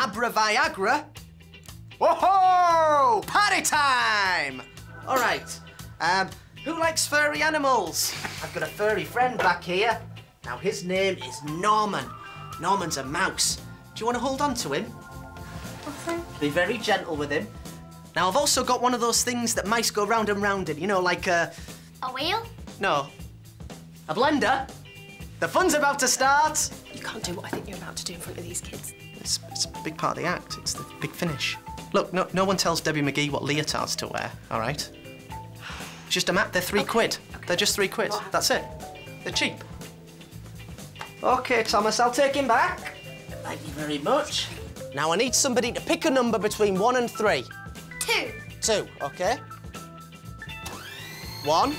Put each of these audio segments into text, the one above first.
Abra Viagra. Whoa! Party time! All right. Um, who likes furry animals? I've got a furry friend back here. Now, his name is Norman. Norman's a mouse. Do you want to hold on to him? Be very gentle with him. Now, I've also got one of those things that mice go round and round in, you know, like a... A wheel? No. A blender. The fun's about to start. You can't do what I think you're about to do in front of these kids. It's, it's a big part of the act. It's the big finish. Look, no, no one tells Debbie McGee what leotards to wear, all right? It's just a map. They're three Okay, quid. okay. They're just three quid. What That's it. They're cheap. OK, Thomas, I'll take him back. Thank you very much. Now, I need somebody to pick a number between one and three. Two. Two, OK? One.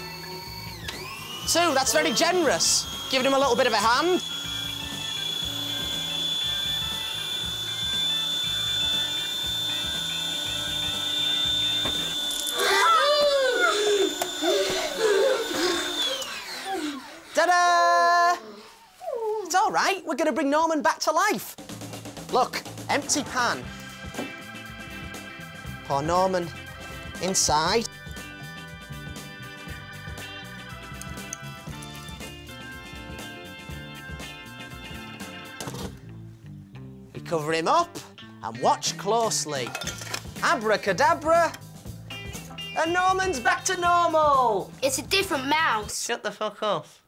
Two, that's very generous. Giving him a little bit of a hand. Ta-da! It's all right. We're going to bring Norman back to life. Look, empty pan. Pour Norman inside. We cover him up and watch closely. Abracadabra. And Norman's back to normal. It's a different mouse. Shut the fuck off.